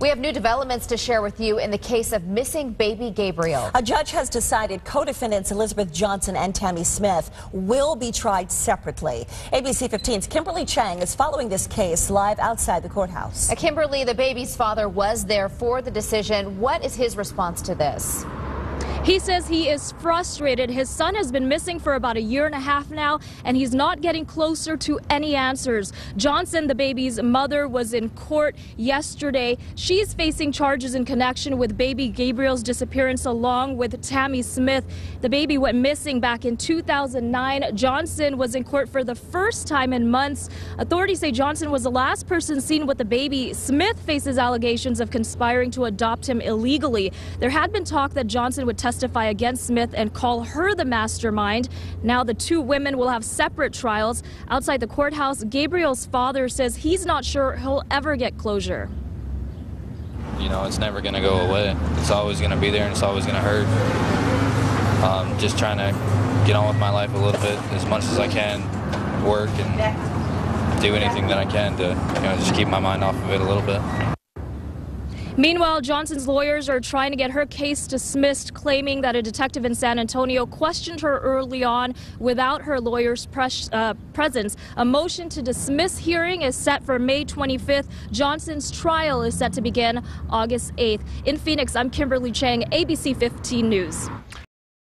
We have new developments to share with you in the case of missing baby Gabriel. A judge has decided co-defendants Elizabeth Johnson and Tammi Smith will be tried separately. ABC 15's Kimberly Chang is following this case live outside the courthouse. Kimberly, the baby's father was there for the decision. What is his response to this? He says he is frustrated. His son has been missing for about a year and a half now, and he's not getting closer to any answers. Johnson, the baby's mother, was in court yesterday. She's facing charges in connection with baby Gabriel's disappearance, along with Tammi Smith. The baby went missing back in 2009. Johnson was in court for the first time in months. Authorities say Johnson was the last person seen with the baby. Smith faces allegations of conspiring to adopt him illegally. There had been talk that Johnson would testify testify against Smith and call her the mastermind. Now the two women will have separate trials. Outside the courthouse, Gabriel's father says he's not sure he'll ever get closure. You know, it's never going to go away. It's always going to be there and it's always going to hurt. Um, just trying to get on with my life a little bit as much as I can, work and do anything that I can to, you know, just keep my mind off of it a little bit. Meanwhile, Johnson's lawyers are trying to get her case dismissed, claiming that a detective in San Antonio questioned her early on without her lawyer's pres uh, presence. A motion to dismiss hearing is set for May 25th. Johnson's trial is set to begin August 8th. In Phoenix, I'm Kimberly Chang, ABC 15 News.